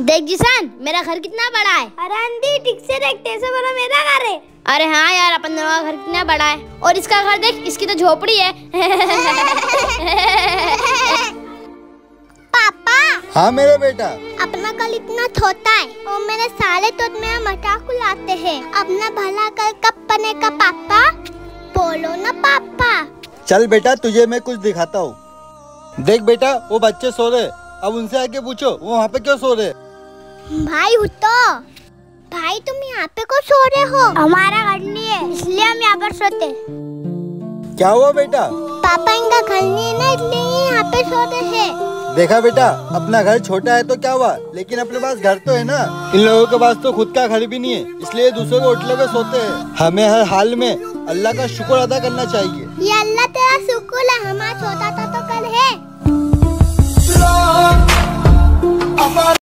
देख जिसान मेरा घर कितना बड़ा है। अरे आंटी ठीक से देख तेरे बड़ा मेरा घर है। अरे हाँ यार अपन दोनों का घर कितना बड़ा है। और इसका घर देख इसकी तो झोपड़ी है। पापा। हाँ मेरे बेटा। अपना कल इतना छोटा है और मेरे सारे तो मेरा मज़ाक उड़ाते हैं। अपना भला कल कब बनेगा पापा? बोलो ना पापा। चल बेटा तुझे मैं कुछ दिखाता हूँ। देख बेटा वो बच्चे सो रहे अब उनसे आके पूछो वो वहाँ पे क्यों सो रहे भाई उठो भाई तुम यहाँ पे को सो रहे हो? हमारा घर नहीं है इसलिए हम यहाँ पर सोते। क्या हुआ बेटा? पापा इनका घर नहीं है ना इसलिए यहाँ पे सो रहे हैं। देखा बेटा अपना घर छोटा है तो क्या हुआ? लेकिन अपने पास घर तो है ना। इन लोगों के पास तो खुद का घर भी नहीं है इसलिए दूसरों को होटलों में सोते हैं। हमें हर हाल में अल्लाह का शुक्र अदा करना चाहिए। ये अल्लाह तेरा शुक्र है हमारा छोटा था